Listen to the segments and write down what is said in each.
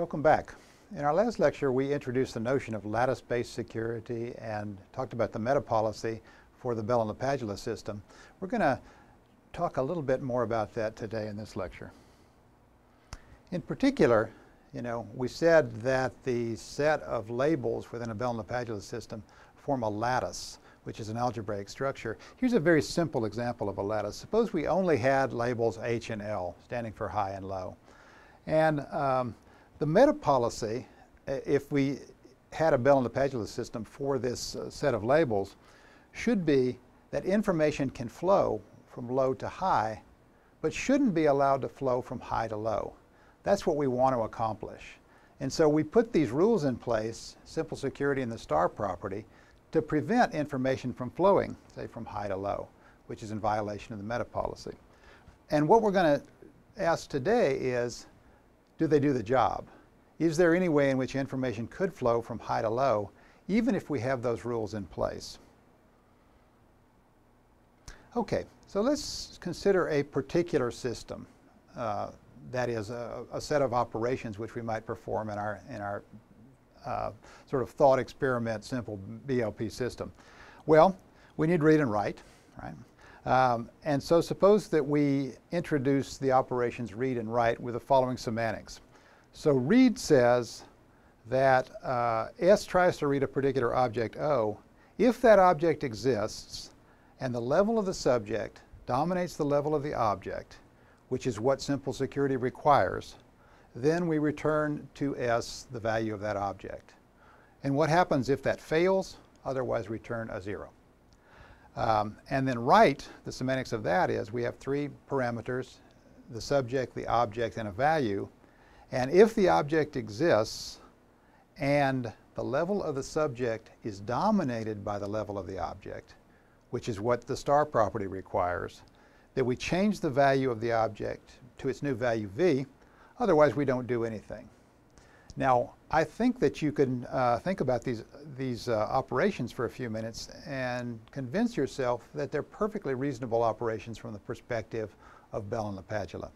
Welcome back. In our last lecture, we introduced the notion of lattice-based security and talked about the meta-policy for the Bell and LaPadula system. We're going to talk a little bit more about that today in this lecture. In particular, you know, we said that the set of labels within a Bell and LaPadula system form a lattice, which is an algebraic structure. Here's a very simple example of a lattice. Suppose we only had labels H and L, standing for high and low. And um, the meta policy, if we had a Bell and LaPadula system for this uh, set of labels, should be that information can flow from low to high, but shouldn't be allowed to flow from high to low. That's what we want to accomplish. And so we put these rules in place, simple security and the star property, to prevent information from flowing, say from high to low, which is in violation of the meta policy. And what we're going to ask today is, do they do the job? Is there any way in which information could flow from high to low, even if we have those rules in place? Okay, so let's consider a particular system. Uh, that is a, a, set of operations which we might perform in our, in our uh, sort of thought experiment simple BLP system. Well, we need read and write, right? Um, and so suppose that we introduce the operations read and write with the following semantics. So read says that uh, S tries to read a particular object O. If that object exists and the level of the subject dominates the level of the object, which is what simple security requires, then we return to S the value of that object. And what happens if that fails? Otherwise return a zero. Um, and then write, the semantics of that is we have three parameters, the subject, the object, and a value. And if the object exists and the level of the subject is dominated by the level of the object, which is what the star property requires, that we change the value of the object to its new value v, otherwise we don't do anything. Now, I think that you can uh, think about these, these uh, operations for a few minutes and convince yourself that they're perfectly reasonable operations from the perspective of Bell and LaPadula.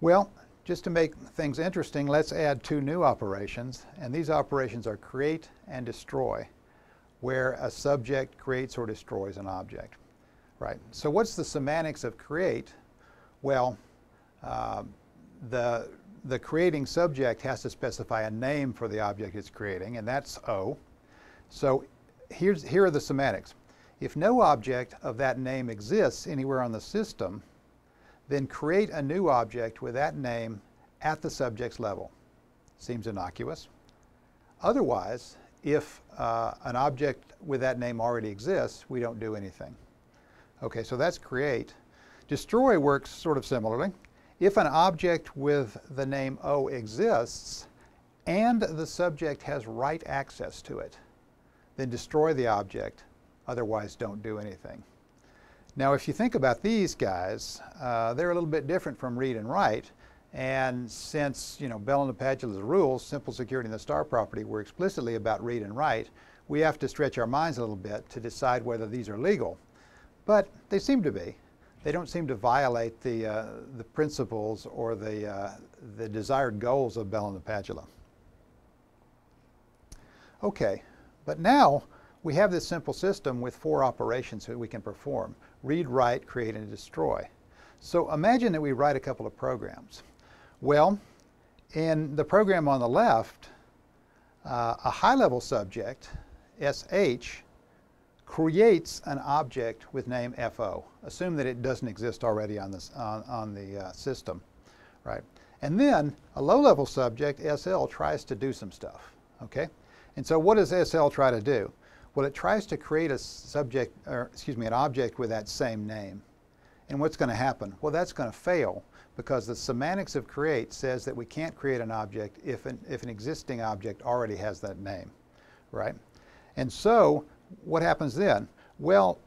Well, just to make things interesting, let's add two new operations, and these operations are create and destroy, where a subject creates or destroys an object. Right. So what's the semantics of create? Well, uh, the, the creating subject has to specify a name for the object it's creating, and that's O. So here's, here are the semantics. If no object of that name exists anywhere on the system, then create a new object with that name at the subject's level. Seems innocuous. Otherwise, if uh, an object with that name already exists, we don't do anything. Okay, so that's create. Destroy works sort of similarly. If an object with the name O exists and the subject has write access to it, then destroy the object, otherwise don't do anything. Now if you think about these guys, uh, they're a little bit different from read and write, and since you know Bell and LaPadula's rules, simple security and the star property, were explicitly about read and write, we have to stretch our minds a little bit to decide whether these are legal. But they seem to be. They don't seem to violate the, uh, the principles or the, uh, the desired goals of Bell and LaPadula. Okay, but now we have this simple system with four operations that we can perform. Read, write, create, and destroy. So imagine that we write a couple of programs. Well, in the program on the left, uh, a high-level subject, SH, creates an object with name FO. Assume that it doesn't exist already on, this, on, on the uh, system, right? And then a low-level subject, SL, tries to do some stuff, okay? And so what does SL try to do? Well, it tries to create a subject, or excuse me, an object with that same name. And what's going to happen? Well, that's going to fail because the semantics of create says that we can't create an object if an, if an existing object already has that name, right? And so what happens then? Well,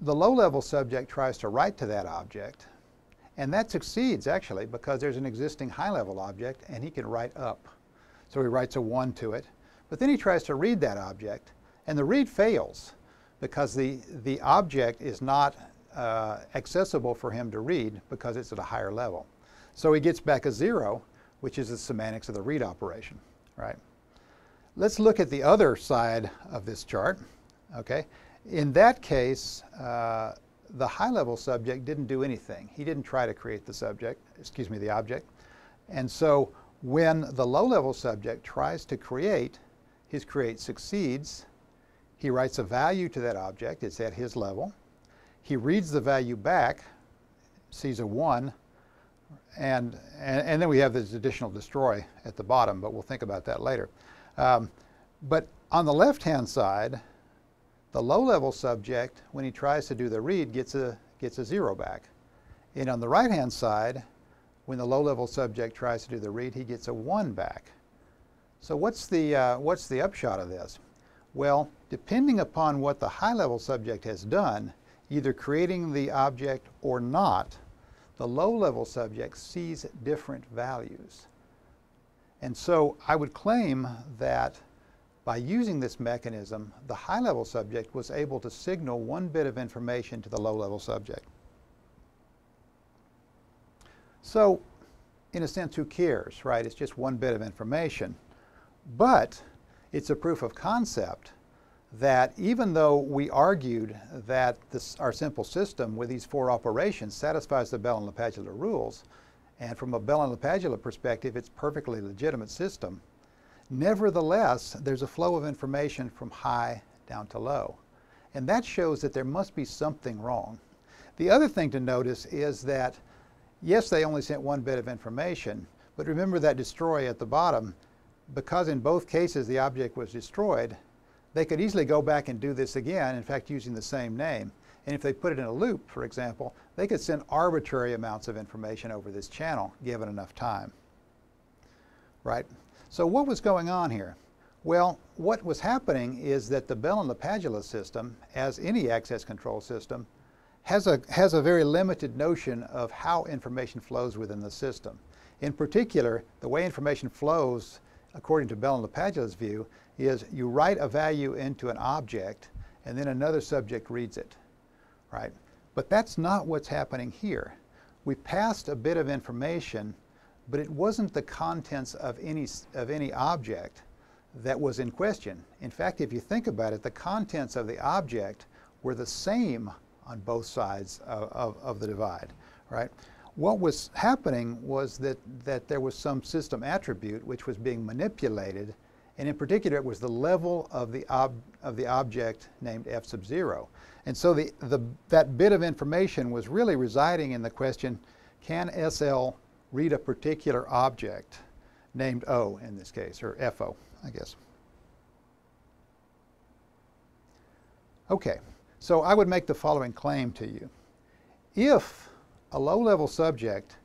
the low-level subject tries to write to that object, and that succeeds actually because there's an existing high-level object and he can write up. So he writes a 1 to it, but then he tries to read that object, and the read fails because the, the object is not uh, accessible for him to read because it's at a higher level. So he gets back a zero, which is the semantics of the read operation, right? Let's look at the other side of this chart, okay? In that case, uh, the high-level subject didn't do anything. He didn't try to create the subject, excuse me, the object. And so when the low-level subject tries to create, his create succeeds. He writes a value to that object. It's at his level. He reads the value back, sees a 1, and, and, and then we have this additional destroy at the bottom, but we'll think about that later. Um, but on the left-hand side, the low-level subject, when he tries to do the read, gets a, gets a 0 back. And on the right-hand side, when the low-level subject tries to do the read, he gets a 1 back. So what's the, uh, what's the upshot of this? Well, depending upon what the high-level subject has done, either creating the object or not, the low-level subject sees different values. And so I would claim that by using this mechanism, the high-level subject was able to signal one bit of information to the low-level subject. So, in a sense, who cares, right? It's just one bit of information. But it's a proof of concept that even though we argued that this, our simple system with these four operations satisfies the Bell and LaPadula rules, and from a Bell and LaPadula perspective, it's perfectly legitimate system, nevertheless, there's a flow of information from high down to low. And that shows that there must be something wrong. The other thing to notice is that, yes, they only sent one bit of information, but remember that destroy at the bottom, because in both cases the object was destroyed, they could easily go back and do this again, in fact using the same name. And if they put it in a loop, for example, they could send arbitrary amounts of information over this channel given enough time. Right? So what was going on here? Well, what was happening is that the Bell and LaPadula system, as any access control system, has a, has a very limited notion of how information flows within the system. In particular, the way information flows according to Bell and LaPadula's view, is you write a value into an object and then another subject reads it, right? But that's not what's happening here. We passed a bit of information, but it wasn't the contents of any, of any object that was in question. In fact, if you think about it, the contents of the object were the same on both sides of, of, of the divide, right? what was happening was that, that there was some system attribute which was being manipulated, and in particular it was the level of the, ob, of the object named f sub 0. And so the, the, that bit of information was really residing in the question, can SL read a particular object named O in this case, or FO, I guess. Okay, so I would make the following claim to you. If a low-level subject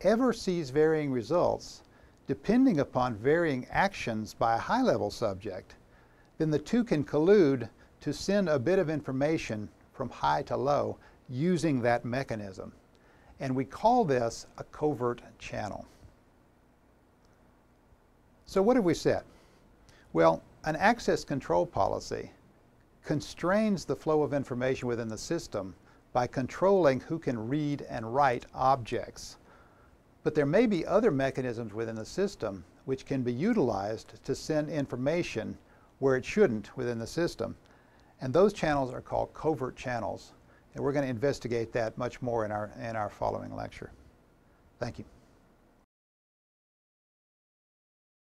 ever sees varying results depending upon varying actions by a high-level subject, then the two can collude to send a bit of information from high to low using that mechanism. And we call this a covert channel. So what have we said? Well, an access control policy constrains the flow of information within the system by controlling who can read and write objects. But there may be other mechanisms within the system which can be utilized to send information where it shouldn't within the system. And those channels are called covert channels. And we're going to investigate that much more in our, in our following lecture. Thank you.